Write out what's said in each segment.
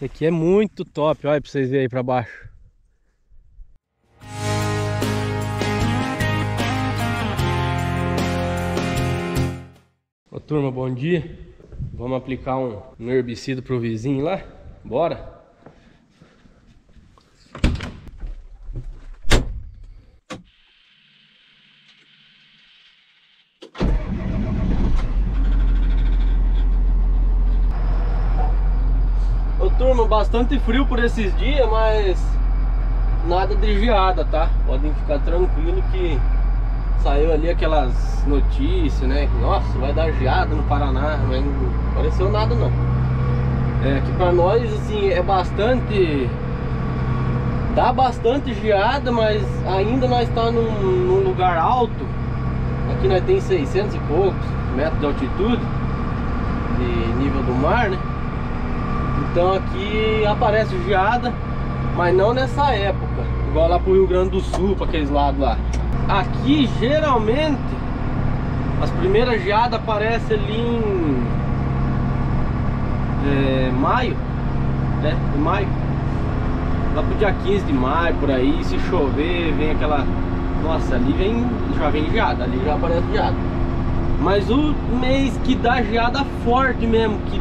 Esse aqui é muito top, olha pra vocês verem aí pra baixo. Ô turma, bom dia. Vamos aplicar um herbicida pro vizinho lá? Bora? turma, bastante frio por esses dias, mas nada de geada, tá? Podem ficar tranquilo que saiu ali aquelas notícias, né? Nossa, vai dar geada no Paraná, mas não apareceu nada não. É que pra nós, assim, é bastante... Dá bastante geada, mas ainda nós está num, num lugar alto. Aqui nós tem 600 e poucos metros de altitude de nível do mar, né? Então aqui aparece geada, mas não nessa época, igual lá pro Rio Grande do Sul, para aqueles lados lá. Aqui geralmente as primeiras geadas aparecem ali em é, maio, né? Em maio. Lá pro dia 15 de maio, por aí, se chover, vem aquela. Nossa, ali vem. Já vem geada, ali já aparece geada. Mas o mês que dá geada forte mesmo, que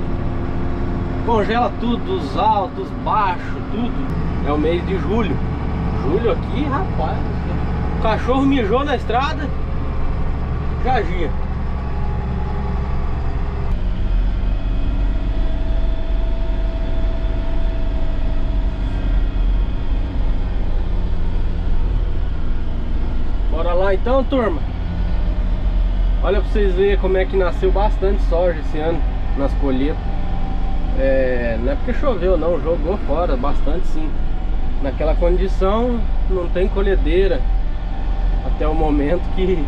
congela tudo, os altos, os baixos, tudo. É o mês de julho. Julho aqui, rapaz. O cachorro mijou na estrada, já gia. Bora lá então, turma. Olha pra vocês verem como é que nasceu bastante soja esse ano nas colheitas. É, não é porque choveu não, jogou fora bastante sim. Naquela condição não tem colhedeira até o momento que,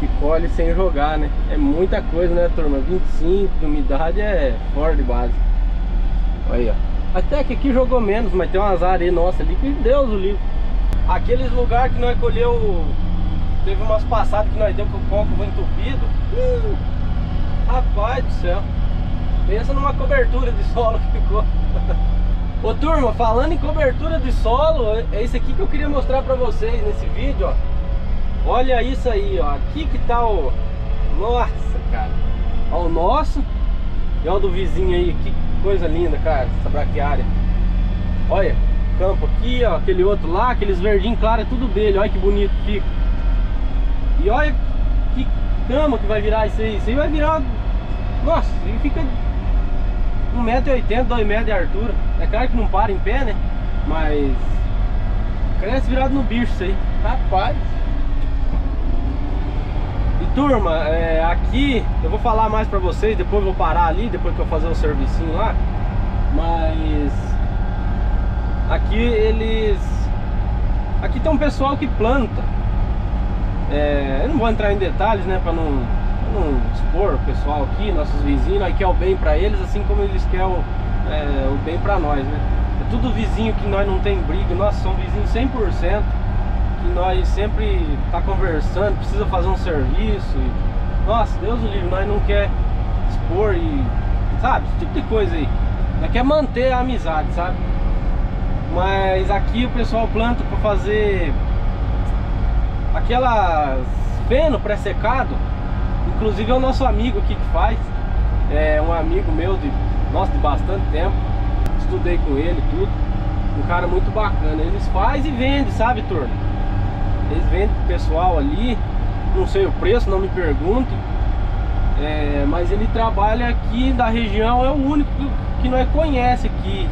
que colhe sem jogar, né? É muita coisa, né, turma? 25 de umidade é fora de base. Aí, ó. Até que aqui jogou menos, mas tem umas areias nossa ali que Deus o livre. Aqueles lugares que nós colheu, teve umas passadas que nós deu com o coco entupido. Hum, rapaz do céu. Pensa numa cobertura de solo que ficou. Ô turma, falando em cobertura de solo, é isso aqui que eu queria mostrar pra vocês nesse vídeo, ó. Olha isso aí, ó. Aqui que tá o... Nossa, cara. Ó o nosso e ó o do vizinho aí. Que coisa linda, cara, essa braquiária. Olha, campo aqui, ó. Aquele outro lá, aqueles verdinhos claros, é tudo dele. Olha que bonito fica. E olha que cama que vai virar isso aí. Isso aí vai virar... Nossa, e fica 1,80m, 2m de altura. É claro que não para em pé, né? Mas cresce virado no bicho isso aí. Rapaz. E turma, é, aqui eu vou falar mais pra vocês, depois vou parar ali, depois que eu fazer o servicinho lá. Mas aqui eles. Aqui tem um pessoal que planta. É, eu não vou entrar em detalhes, né? Pra não não expor o pessoal aqui, nossos vizinhos, nós quer o bem para eles, assim como eles querem o, é, o bem para nós, né? É tudo vizinho que nós não tem briga, nós somos vizinhos 100%, que nós sempre tá conversando, precisa fazer um serviço. E, nossa, Deus o livre, nós não quer expor e, sabe, esse tipo de coisa aí. Nós quer manter a amizade, sabe? Mas aqui o pessoal planta para fazer aquelas feno pré-secado Inclusive é o nosso amigo aqui que faz. É um amigo meu de, nossa, de bastante tempo. Estudei com ele tudo. Um cara muito bacana. Eles faz e vende, sabe, turma? Eles vendem pro pessoal ali. Não sei o preço, não me perguntem. É, mas ele trabalha aqui da região, é o único que nós conhece aqui.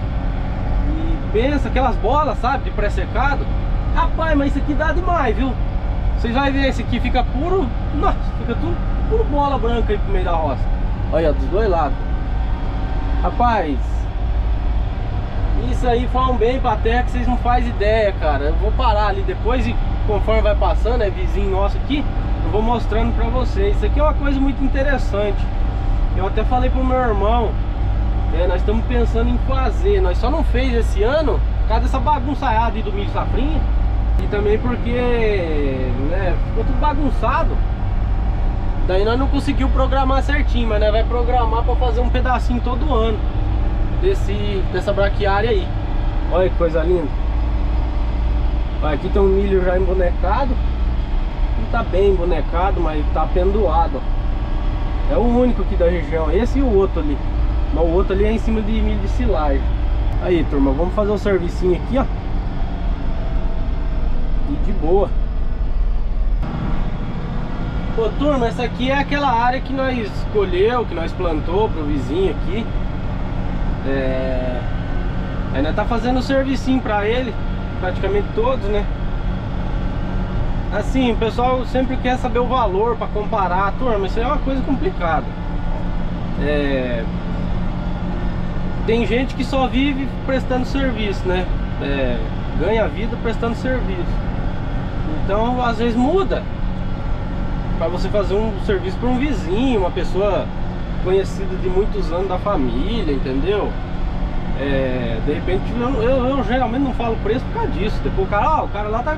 E pensa aquelas bolas, sabe, de pré-secado. Rapaz, mas isso aqui dá demais, viu? Vocês vão ver, esse aqui fica puro. Nossa, fica tudo puro bola branca aí pro meio da roça. Olha, dos dois lados. Rapaz, isso aí falam bem pra terra que vocês não fazem ideia, cara. Eu vou parar ali depois e conforme vai passando, é vizinho nosso aqui, eu vou mostrando pra vocês. Isso aqui é uma coisa muito interessante. Eu até falei pro meu irmão, é, nós estamos pensando em fazer. Nós só não fez esse ano por causa dessa bagunçaiada aí do milho safrinha. E também porque né, ficou tudo bagunçado. Daí nós não conseguiu programar certinho, mas nós vai programar para fazer um pedacinho todo ano. desse, dessa braquiária aí. Olha que coisa linda. Aqui tem um milho já embonecado. Não tá bem embonecado, mas tá pendoado. É o único aqui da região. Esse e o outro ali. Mas o outro ali é em cima de milho de silagem. Aí, turma, vamos fazer o servicinho aqui, ó. E de boa. Pô, turma, essa aqui é aquela área que nós escolheu, que nós plantou pro vizinho aqui. É... Ainda tá fazendo servicinho pra ele, praticamente todos, né? Assim, o pessoal sempre quer saber o valor para comparar, turma, isso é uma coisa complicada. É... Tem gente que só vive prestando serviço, né? É... Ganha vida prestando serviço. Então, às vezes muda para você fazer um serviço para um vizinho, uma pessoa conhecida de muitos anos da família, entendeu? É, de repente eu, eu, eu, geralmente não falo preço por causa disso. Depois o cara, ah, o cara lá tá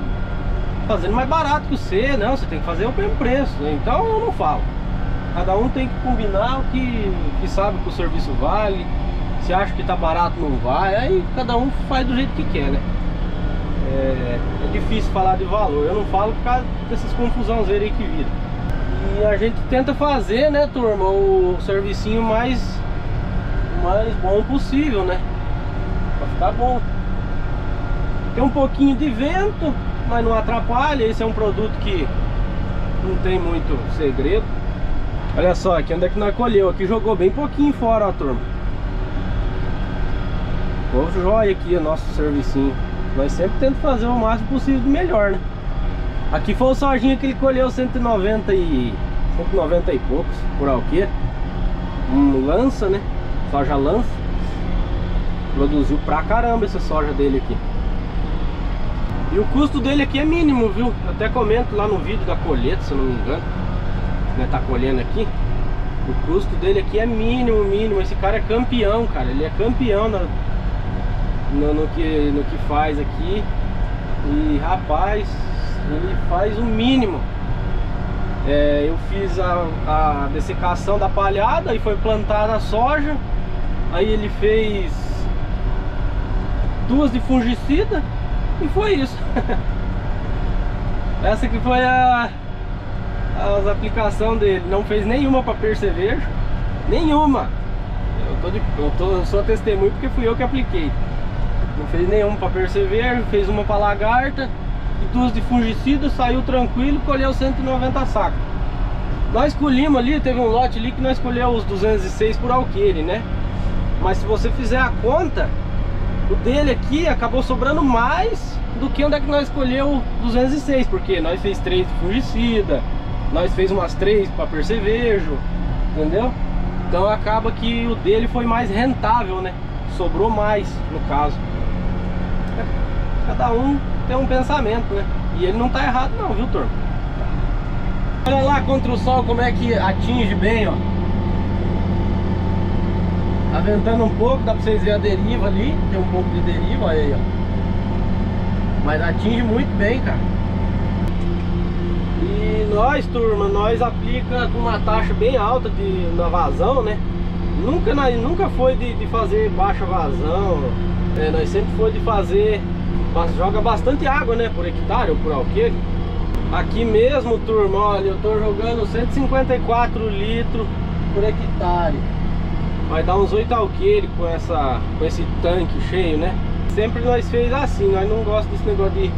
fazendo mais barato que você, não, você tem que fazer o mesmo preço. Então eu não falo. Cada um tem que combinar o que, que sabe que o serviço vale. Se acha que tá barato, não vai. Aí cada um faz do jeito que quer, né? É, é difícil falar de valor. Eu não falo por causa dessas confusões aí que viram. E a gente tenta fazer, né, turma, o servicinho mais, mais bom possível, né? Pra ficar bom. Tem um pouquinho de vento, mas não atrapalha. Esse é um produto que não tem muito segredo. Olha só, aqui onde é que nós colheu. Aqui jogou bem pouquinho fora, ó, turma. Ficou jóia aqui o nosso servicinho. Nós sempre tentamos fazer o máximo possível de melhor, né? Aqui foi o sojinha que ele colheu 190 e 190 e poucos por alqueira. Um lança, né? Soja lança. Produziu pra caramba essa soja dele aqui. E o custo dele aqui é mínimo, viu? Eu até comento lá no vídeo da colheita, se eu não me engano. Né, tá colhendo aqui. O custo dele aqui é mínimo, mínimo. Esse cara é campeão, cara. Ele é campeão no, no, no que, no que faz aqui. E rapaz, ele faz o mínimo. É, eu fiz a, a dessecação da palhada e foi plantada a soja. Aí ele fez duas de fungicida e foi isso. Essa que foi a as aplicação dele. Não fez nenhuma para percevejo, nenhuma. Eu, tô de, eu, tô, sou testemunho porque fui eu que apliquei. Não fez nenhuma para percevejo, fez uma para lagarta e duas de fungicida, saiu tranquilo, colheu 190 sacos. Nós colhemos ali, teve um lote ali que nós colhemos os 206 por alqueire, né? Mas se você fizer a conta, o dele aqui acabou sobrando mais do que onde é que nós escolheu 206, porque nós fez três de fungicida, nós fez umas três para percevejo, entendeu? Então acaba que o dele foi mais rentável, né? Sobrou mais, no caso. Cada um tem um pensamento, né? E ele não tá errado não, viu, turma? Olha lá contra o sol como é que atinge bem, ó. Tá ventando um pouco, dá pra vocês verem a deriva ali. Tem um pouco de deriva aí, ó. Mas atinge muito bem, cara. E nós, turma, nós aplica com uma taxa bem alta de, na vazão, né? Nunca, nós, nunca foi de, de fazer baixa vazão. É, nós sempre foi de fazer joga bastante água, né? Por hectare ou por alqueire. Aqui mesmo, turma, olha, eu tô jogando 154 litros por hectare. Vai dar uns 8 alqueires com, essa, com esse tanque cheio, né? Sempre nós fez assim, nós não gostamos desse negócio de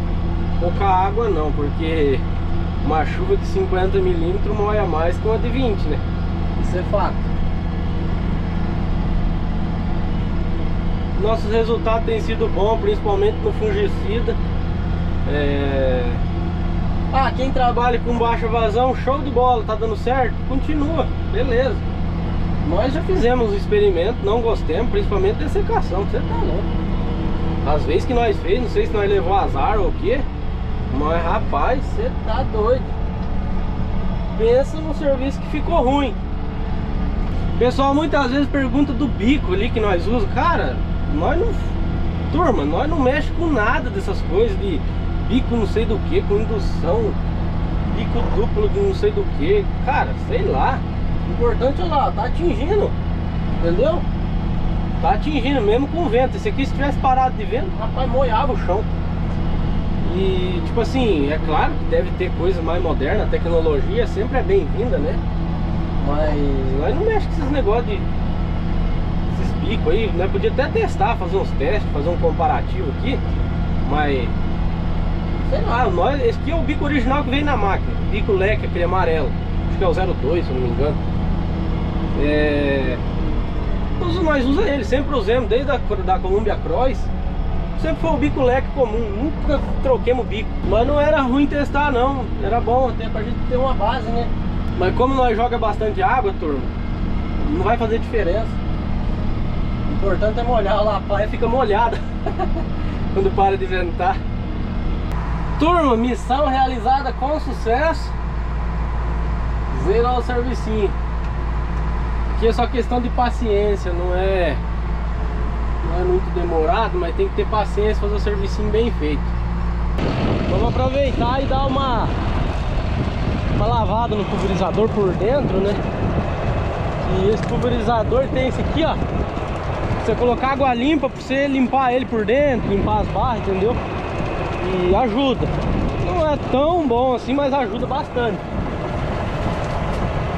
pouca água não, porque uma chuva de 50 milímetros moia mais que uma de 20, né? Isso é fato. Nossos resultados têm sido bons, principalmente no fungicida. É... Ah, quem trabalha com baixa vazão, show de bola, tá dando certo? Continua, beleza. Nós já fizemos o experimento, não gostemos, principalmente de secação, você tá louco. Às vezes que nós fez, não sei se nós levou azar ou o quê, mas rapaz, você tá doido. Pensa no serviço que ficou ruim. Pessoal muitas vezes pergunta do bico ali que nós usamos. Cara, nós não. Turma, nós não mexe com nada dessas coisas de bico não sei do que, com indução, bico duplo de não sei do que. Cara, sei lá. O importante é lá, tá atingindo. Entendeu? Tá atingindo mesmo com vento. Esse aqui se tivesse parado de vento, rapaz, molhava o chão. E tipo assim, é claro que deve ter coisa mais moderna, a tecnologia sempre é bem-vinda, né? Mas nós não mexe com esses negócios de bicos aí, né? Podia até testar, fazer uns testes, fazer um comparativo aqui, mas sei lá, nós, esse aqui é o bico original que veio na máquina, bico leque, aquele amarelo, acho que é o 02, se não me engano. É... Nós usamos ele, sempre usamos, desde a da Columbia Cross sempre foi o bico leque comum, nunca troquemos bico. Mas não era ruim testar não, era bom até pra gente ter uma base, né? Mas como nós joga bastante água, turma, não vai fazer diferença. Importante é molhar lá, a praia fica molhada quando para de ventar. Turma, missão realizada com sucesso. Zerar o servicinho. Aqui é só questão de paciência, não é não é muito demorado, mas tem que ter paciência fazer o serviço bem feito. Vamos aproveitar e dar uma, uma lavada no pulverizador por dentro, né? E esse pulverizador tem esse aqui, ó. Você colocar água limpa para você limpar ele por dentro, limpar as barras, entendeu? E ajuda. Não é tão bom assim, mas ajuda bastante.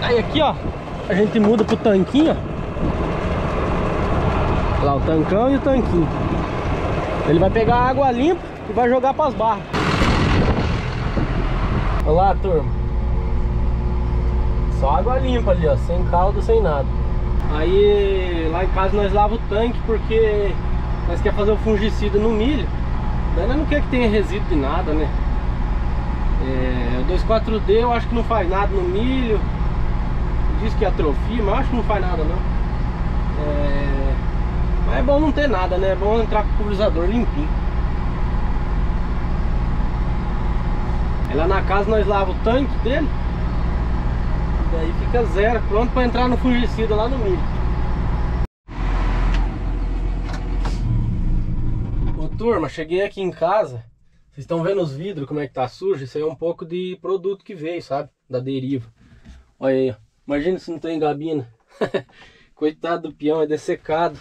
Aí aqui, ó, a gente muda pro tanquinho, ó. Lá o tancão e o tanquinho. Ele vai pegar a água limpa e vai jogar para as barras. Olha lá, turma. Só água limpa ali, ó, sem caldo, sem nada. Aí lá em casa nós lavamos o tanque porque nós quer fazer o fungicida no milho. Daí nós não quer que tenha resíduo de nada, né? É, o 24D eu acho que não faz nada no milho. Diz que atrofia, mas eu acho que não faz nada não. É, mas é bom não ter nada, né? É bom entrar com o pulverizador limpinho. Aí lá na casa nós lavamos o tanque dele. E daí fica zero, pronto para entrar no fungicida lá no milho. Ô turma, cheguei aqui em casa. Vocês estão vendo os vidros, como é que tá sujo? Isso aí é um pouco de produto que veio, sabe? Da deriva. Olha aí, ó. Imagina se não tem gabina. Coitado do peão, é dessecado.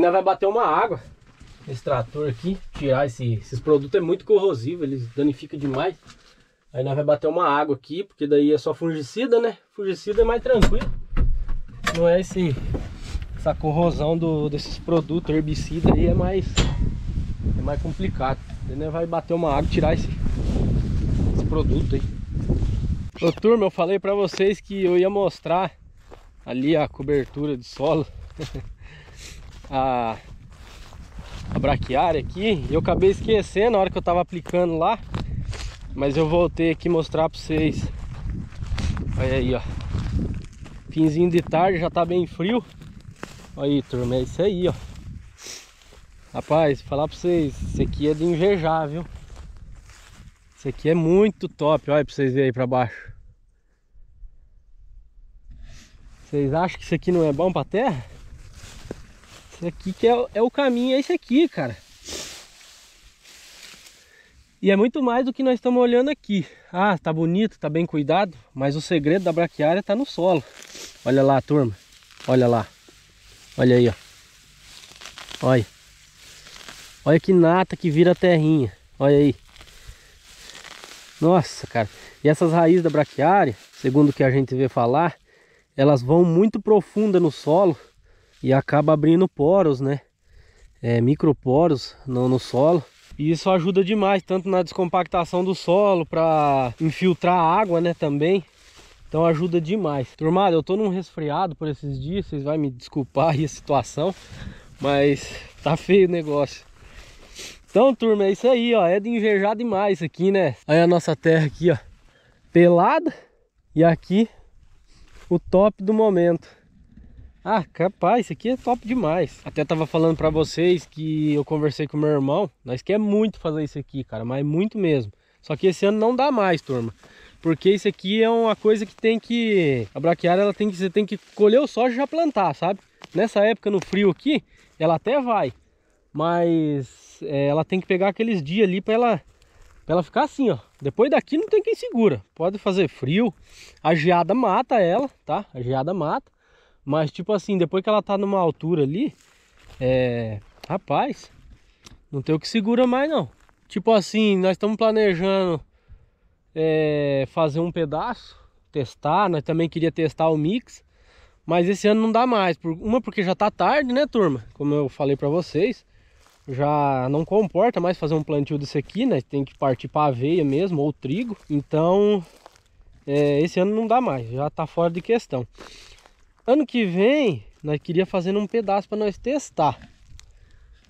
Nós vai bater uma água Esse trator aqui Tirar esse, esses produtos é muito corrosivo Eles danificam demais Aí nós vai bater uma água aqui Porque daí é só fungicida, né? Fungicida é mais tranquilo Não é esse Essa corrosão do, desses produtos Herbicida aí é mais É mais complicado Aí nós vai bater uma água e tirar esse Esse produto aí Ô turma, eu falei pra vocês que eu ia mostrar Ali a cobertura de solo a, a braquiária aqui. Eu acabei esquecendo na hora que eu tava aplicando lá. Mas eu voltei aqui mostrar pra vocês. Olha aí, ó. Finzinho de tarde, já tá bem frio. Olha aí, turma, é isso aí, ó. Rapaz, falar pra vocês, isso aqui é de invejar, viu? Isso aqui é muito top, olha pra vocês verem aí pra baixo. Vocês acham que isso aqui não é bom pra terra? Esse aqui que é, é o caminho, é esse aqui, cara. E é muito mais do que nós estamos olhando aqui. Ah, tá bonito, tá bem cuidado, mas o segredo da braquiária tá no solo. Olha lá, turma. Olha lá. Olha aí, ó. Olha. Olha que nata que vira terrinha. Olha aí. Nossa, cara. E essas raízes da braquiária, segundo o que a gente vê falar, elas vão muito profunda no solo e acaba abrindo poros, né? É, microporos no, no solo. E isso ajuda demais, tanto na descompactação do solo, para infiltrar água, né, também. Então ajuda demais. Turmada, eu tô num resfriado por esses dias, vocês vão me desculpar aí a situação, mas tá feio o negócio. Então, turma, é isso aí, ó, é de invejar demais aqui, né? Aí a nossa terra aqui, ó, pelada, e aqui o top do momento. Ah, capaz, isso aqui é top demais. Até tava falando pra vocês que eu conversei com meu irmão. Nós quer muito fazer isso aqui, cara, mas muito mesmo. Só que esse ano não dá mais, turma. Porque isso aqui é uma coisa que tem que... A braquiária, ela tem que... Você tem que colher o soja e já plantar, sabe? Nessa época, no frio aqui, ela até vai. Mas é, ela tem que pegar aqueles dias ali pra ela, pra ela ficar assim, ó. Depois daqui não tem quem segura. Pode fazer frio. A geada mata ela, tá? A geada mata. Mas tipo assim, depois que ela tá numa altura ali, É, rapaz, não tem o que segura mais não. Tipo assim, nós estamos planejando é, fazer um pedaço, testar, nós também queria testar o mix, mas esse ano não dá mais. Uma porque já tá tarde, né, turma? Como eu falei para vocês, já não comporta mais fazer um plantio desse aqui, né? Tem que partir para aveia mesmo ou trigo. Então, é, esse ano não dá mais, já tá fora de questão. Ano que vem, nós queria fazer um pedaço para nós testar.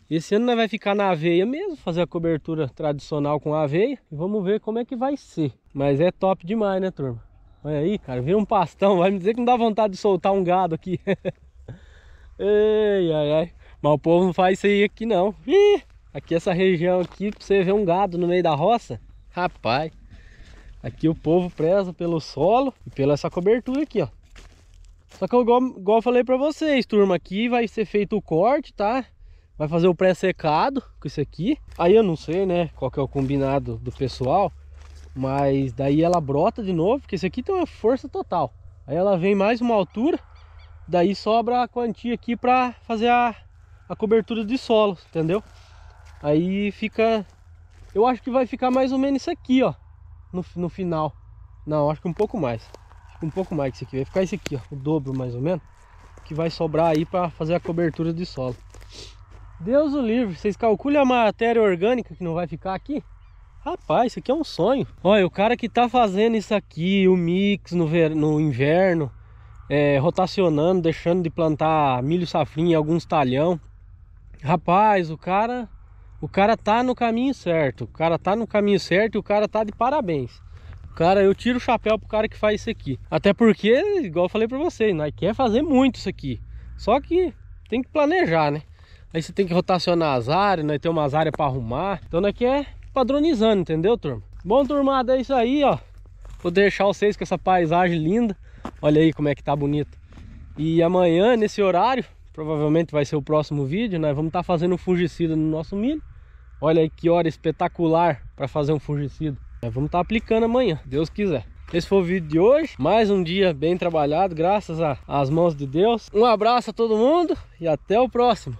Esse ano nós vai ficar na aveia mesmo, fazer a cobertura tradicional com aveia. E vamos ver como é que vai ser. Mas é top demais, né, turma? Olha aí, cara, vira um pastão. Vai me dizer que não dá vontade de soltar um gado aqui. Ei, ai, ai. Mas o povo não faz isso aí aqui não. Ih, aqui essa região aqui, pra você ver um gado no meio da roça. Rapaz, aqui o povo preza pelo solo e pela essa cobertura aqui, ó. Só que igual, igual eu falei pra vocês, turma, aqui vai ser feito o corte, tá? Vai fazer o pré-secado com isso aqui. Aí eu não sei, né, qual que é o combinado do pessoal. Mas daí ela brota de novo, porque esse aqui tem uma força total. Aí ela vem mais uma altura, daí sobra a quantia aqui para fazer a, a cobertura de solo, entendeu? Aí fica... Eu acho que vai ficar mais ou menos isso aqui, ó, no, no final. Não, acho que um pouco mais. Um pouco mais que isso aqui. Vai ficar esse aqui, ó, o dobro mais ou menos. Que vai sobrar aí para fazer a cobertura de solo. Deus o livre, vocês calculem a matéria orgânica que não vai ficar aqui? Rapaz, isso aqui é um sonho. Olha, o cara que tá fazendo isso aqui, o mix no, ver... no inverno, é, rotacionando, deixando de plantar milho safrinha em alguns talhão. Rapaz, o cara, o cara tá no caminho certo. O cara tá no caminho certo e o cara tá de parabéns. Cara, eu tiro o chapéu pro cara que faz isso aqui. Até porque, igual eu falei pra vocês, nós quer fazer muito isso aqui. Só que tem que planejar, né? Aí você tem que rotacionar as áreas, nós temos umas áreas para arrumar. Então nós quer padronizando, entendeu, turma? Bom, turmada, é isso aí, ó. Vou deixar vocês com essa paisagem linda. Olha aí como é que tá bonito. E amanhã, nesse horário, provavelmente vai ser o próximo vídeo, nós vamos estar tá fazendo um fungicida no nosso milho. Olha aí que hora espetacular para fazer um fungicida. Nós vamos estar tá aplicando amanhã, Deus quiser. Esse foi o vídeo de hoje. Mais um dia bem trabalhado, graças às mãos de Deus. Um abraço a todo mundo e até o próximo.